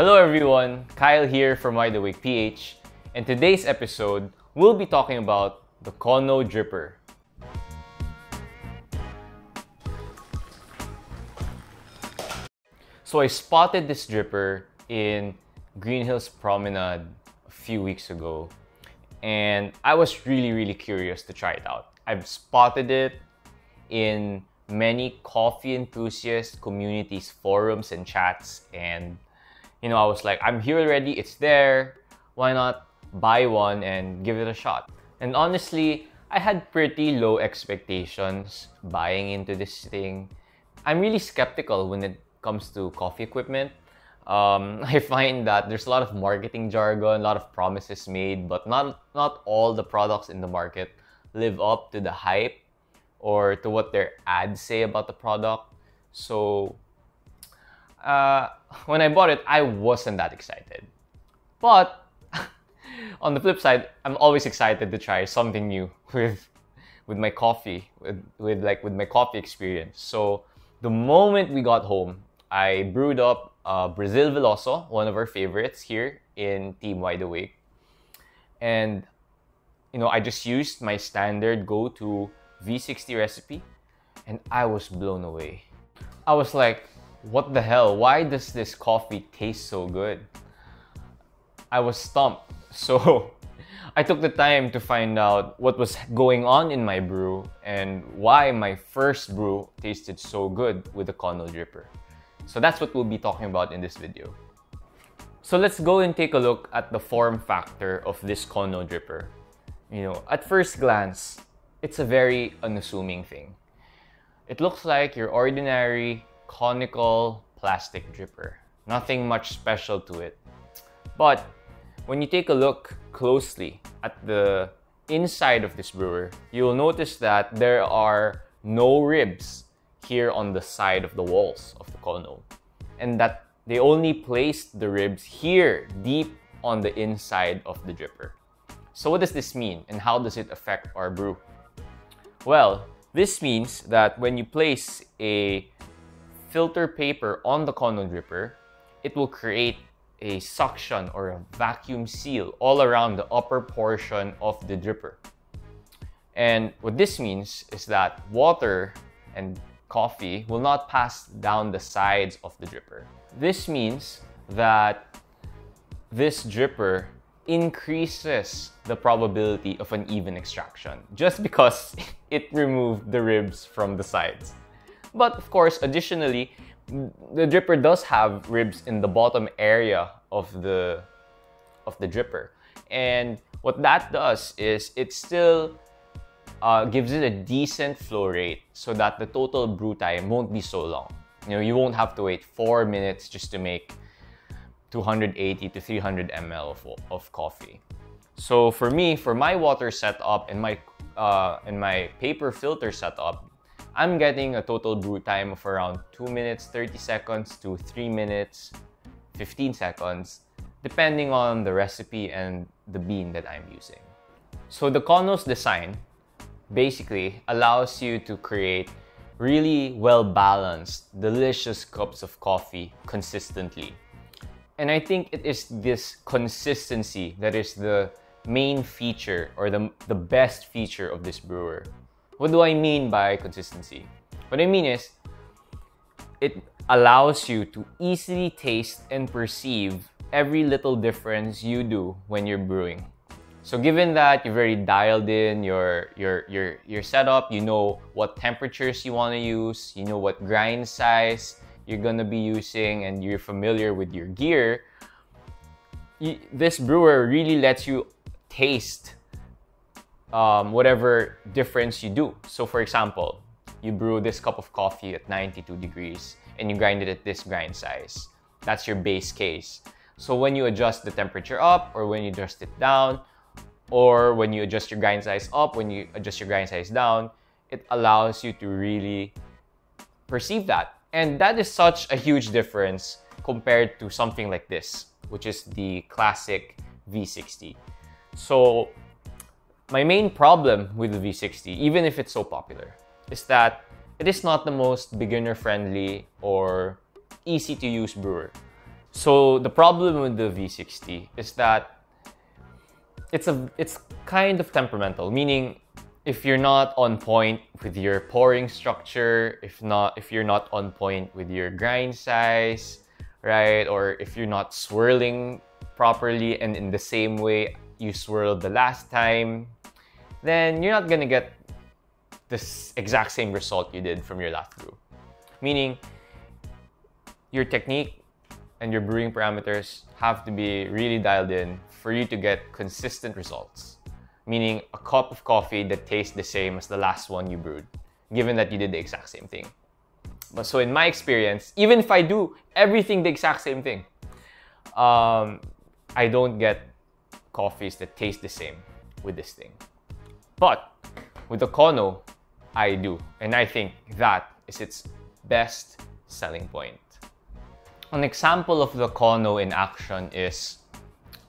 Hello everyone, Kyle here from Wide Awake PH, and today's episode we'll be talking about the Kono Dripper. So I spotted this dripper in Greenhills Promenade a few weeks ago, and I was really, really curious to try it out. I've spotted it in many coffee enthusiast communities, forums, and chats, and you know, I was like, I'm here already, it's there, why not buy one and give it a shot? And honestly, I had pretty low expectations buying into this thing. I'm really skeptical when it comes to coffee equipment. Um, I find that there's a lot of marketing jargon, a lot of promises made, but not not all the products in the market live up to the hype or to what their ads say about the product. So uh, when I bought it, I wasn't that excited. But on the flip side, I'm always excited to try something new with with my coffee, with, with like with my coffee experience. So the moment we got home, I brewed up uh, Brazil Veloso, one of our favorites here in Team Wide Awake. And you know, I just used my standard go-to V60 recipe and I was blown away. I was like, what the hell? Why does this coffee taste so good? I was stumped. So I took the time to find out what was going on in my brew and why my first brew tasted so good with the Kono dripper. So that's what we'll be talking about in this video. So let's go and take a look at the form factor of this Kono dripper. You know, at first glance, it's a very unassuming thing. It looks like your ordinary conical plastic dripper. Nothing much special to it. But when you take a look closely at the inside of this brewer, you'll notice that there are no ribs here on the side of the walls of the Kono. And that they only placed the ribs here, deep on the inside of the dripper. So what does this mean and how does it affect our brew? Well, this means that when you place a filter paper on the Kono dripper, it will create a suction or a vacuum seal all around the upper portion of the dripper. And what this means is that water and coffee will not pass down the sides of the dripper. This means that this dripper increases the probability of an even extraction just because it removed the ribs from the sides. But of course, additionally, the dripper does have ribs in the bottom area of the of the dripper. And what that does is it still uh, gives it a decent flow rate so that the total brew time won't be so long. You know, you won't have to wait four minutes just to make 280 to 300 ml of, of coffee. So for me, for my water setup and my uh, and my paper filter setup, I'm getting a total brew time of around 2 minutes 30 seconds to 3 minutes 15 seconds, depending on the recipe and the bean that I'm using. So the Kono's design basically allows you to create really well balanced, delicious cups of coffee consistently. And I think it is this consistency that is the main feature or the, the best feature of this brewer. What do I mean by consistency? What I mean is, it allows you to easily taste and perceive every little difference you do when you're brewing. So given that you've already dialed in your your your your setup, you know what temperatures you want to use, you know what grind size, you're gonna be using and you're familiar with your gear, you, this brewer really lets you taste um, whatever difference you do. So, for example, you brew this cup of coffee at 92 degrees and you grind it at this grind size. That's your base case. So, when you adjust the temperature up or when you adjust it down, or when you adjust your grind size up, when you adjust your grind size down, it allows you to really perceive that and that is such a huge difference compared to something like this, which is the classic V60. So my main problem with the V60, even if it's so popular, is that it is not the most beginner friendly or easy to use brewer. So the problem with the V60 is that it's a it's kind of temperamental, meaning if you're not on point with your pouring structure, if not if you're not on point with your grind size, right? Or if you're not swirling properly and in the same way you swirled the last time, then you're not gonna get this exact same result you did from your last brew. Meaning, your technique and your brewing parameters have to be really dialed in for you to get consistent results. Meaning, a cup of coffee that tastes the same as the last one you brewed, given that you did the exact same thing. But so, in my experience, even if I do everything the exact same thing, um, I don't get coffees that taste the same with this thing. But with the Kono, I do. And I think that is its best selling point. An example of the Kono in action is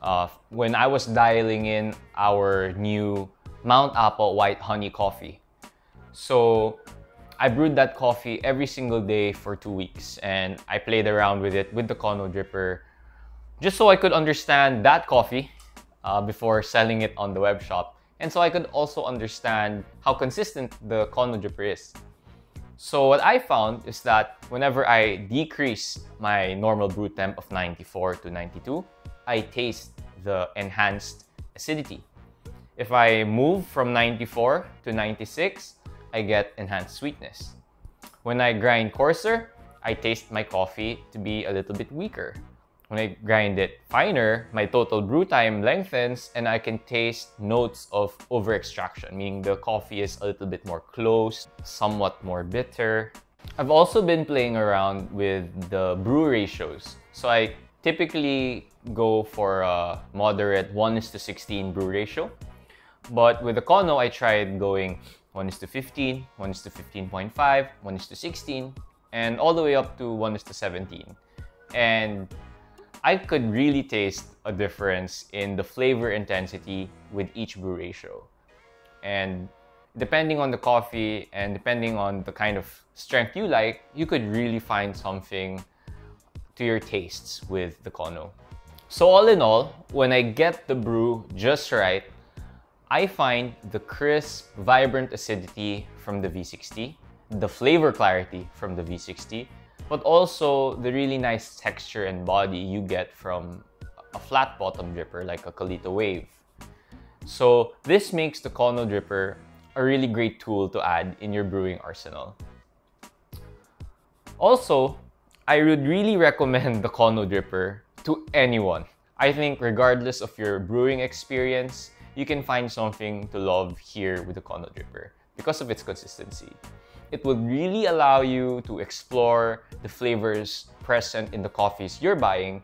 uh, when I was dialing in our new Mount Apo White Honey Coffee. So I brewed that coffee every single day for two weeks and I played around with it with the Kono dripper just so I could understand that coffee uh, before selling it on the web shop. And so I could also understand how consistent the Kono is. So what I found is that whenever I decrease my normal brew temp of 94 to 92, I taste the enhanced acidity. If I move from 94 to 96, I get enhanced sweetness. When I grind coarser, I taste my coffee to be a little bit weaker. When I grind it finer, my total brew time lengthens and I can taste notes of over extraction, meaning the coffee is a little bit more close, somewhat more bitter. I've also been playing around with the brew ratios. So I typically go for a moderate 1 is to 16 brew ratio. But with the Kono, I tried going 1 is to 15, 1 is to 15.5, 1 is to 16, and all the way up to 1 is to 17. And I could really taste a difference in the flavor intensity with each brew ratio. And depending on the coffee and depending on the kind of strength you like, you could really find something to your tastes with the Kono. So all in all, when I get the brew just right, I find the crisp, vibrant acidity from the V60, the flavor clarity from the V60, but also the really nice texture and body you get from a flat bottom dripper like a Kalita Wave. So this makes the Kono dripper a really great tool to add in your brewing arsenal. Also, I would really recommend the Kono dripper to anyone. I think regardless of your brewing experience, you can find something to love here with the Kono dripper because of its consistency it will really allow you to explore the flavors present in the coffees you're buying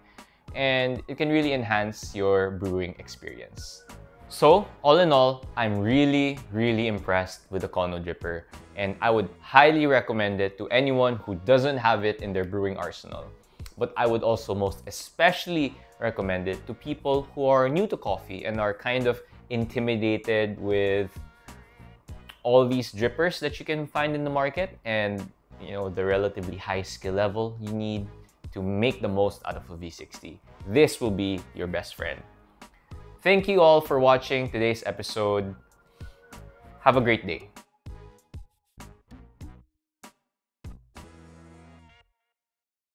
and it can really enhance your brewing experience. So, all in all, I'm really, really impressed with the Kono Dripper and I would highly recommend it to anyone who doesn't have it in their brewing arsenal. But I would also most especially recommend it to people who are new to coffee and are kind of intimidated with all these drippers that you can find in the market and you know the relatively high skill level you need to make the most out of a V60. This will be your best friend. Thank you all for watching today's episode. Have a great day.